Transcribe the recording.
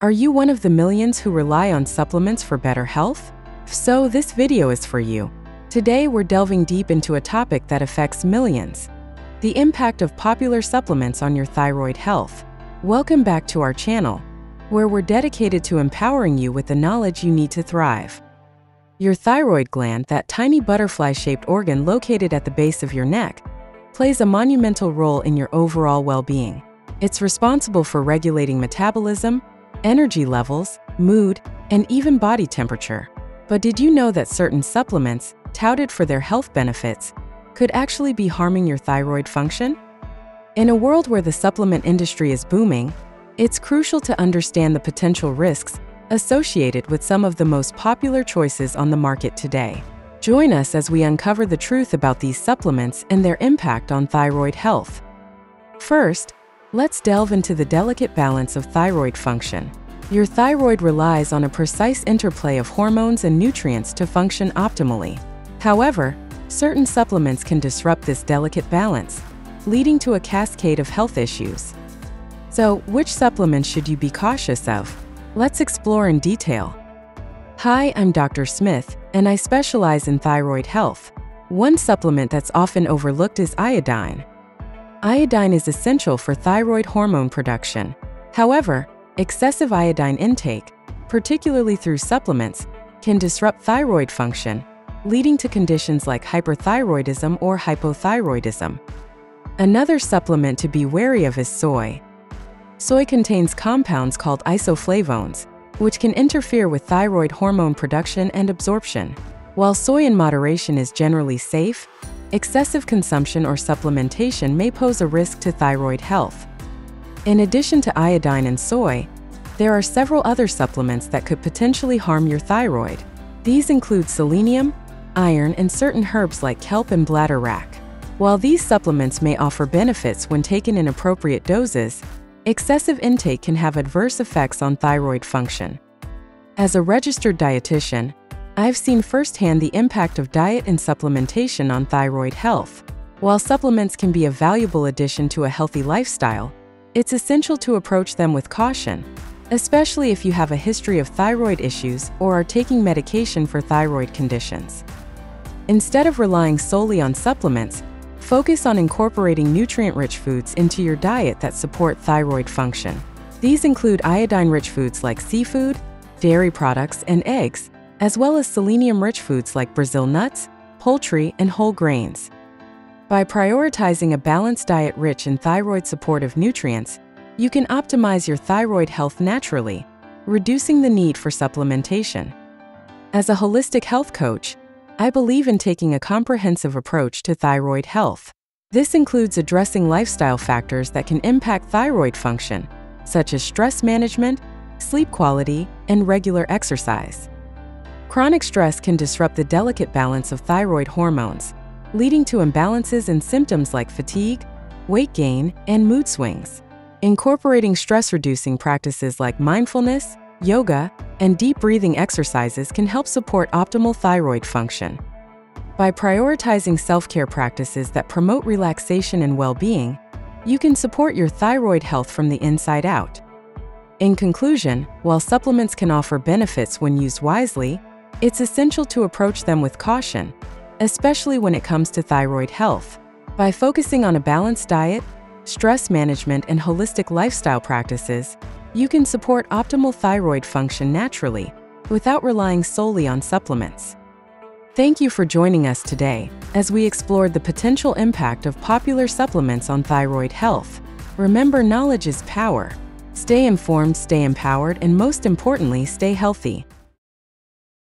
Are you one of the millions who rely on supplements for better health? If so, this video is for you. Today, we're delving deep into a topic that affects millions the impact of popular supplements on your thyroid health. Welcome back to our channel, where we're dedicated to empowering you with the knowledge you need to thrive. Your thyroid gland, that tiny butterfly shaped organ located at the base of your neck, plays a monumental role in your overall well being. It's responsible for regulating metabolism, energy levels, mood, and even body temperature. But did you know that certain supplements, touted for their health benefits, could actually be harming your thyroid function? In a world where the supplement industry is booming, it's crucial to understand the potential risks associated with some of the most popular choices on the market today. Join us as we uncover the truth about these supplements and their impact on thyroid health. First, let's delve into the delicate balance of thyroid function. Your thyroid relies on a precise interplay of hormones and nutrients to function optimally. However, certain supplements can disrupt this delicate balance, leading to a cascade of health issues. So, which supplements should you be cautious of? Let's explore in detail. Hi, I'm Dr. Smith, and I specialize in thyroid health. One supplement that's often overlooked is iodine. Iodine is essential for thyroid hormone production. However, excessive iodine intake, particularly through supplements, can disrupt thyroid function, leading to conditions like hyperthyroidism or hypothyroidism. Another supplement to be wary of is soy. Soy contains compounds called isoflavones, which can interfere with thyroid hormone production and absorption. While soy in moderation is generally safe, excessive consumption or supplementation may pose a risk to thyroid health. In addition to iodine and soy, there are several other supplements that could potentially harm your thyroid. These include selenium, iron, and certain herbs like kelp and bladderwrack. While these supplements may offer benefits when taken in appropriate doses, Excessive intake can have adverse effects on thyroid function. As a registered dietitian, I've seen firsthand the impact of diet and supplementation on thyroid health. While supplements can be a valuable addition to a healthy lifestyle, it's essential to approach them with caution, especially if you have a history of thyroid issues or are taking medication for thyroid conditions. Instead of relying solely on supplements, Focus on incorporating nutrient-rich foods into your diet that support thyroid function. These include iodine-rich foods like seafood, dairy products, and eggs, as well as selenium-rich foods like Brazil nuts, poultry, and whole grains. By prioritizing a balanced diet rich in thyroid-supportive nutrients, you can optimize your thyroid health naturally, reducing the need for supplementation. As a holistic health coach, I believe in taking a comprehensive approach to thyroid health. This includes addressing lifestyle factors that can impact thyroid function, such as stress management, sleep quality, and regular exercise. Chronic stress can disrupt the delicate balance of thyroid hormones, leading to imbalances in symptoms like fatigue, weight gain, and mood swings. Incorporating stress-reducing practices like mindfulness, yoga, and deep breathing exercises can help support optimal thyroid function. By prioritizing self-care practices that promote relaxation and well-being, you can support your thyroid health from the inside out. In conclusion, while supplements can offer benefits when used wisely, it's essential to approach them with caution, especially when it comes to thyroid health. By focusing on a balanced diet, stress management, and holistic lifestyle practices, you can support optimal thyroid function naturally without relying solely on supplements. Thank you for joining us today as we explored the potential impact of popular supplements on thyroid health. Remember, knowledge is power. Stay informed, stay empowered, and most importantly, stay healthy.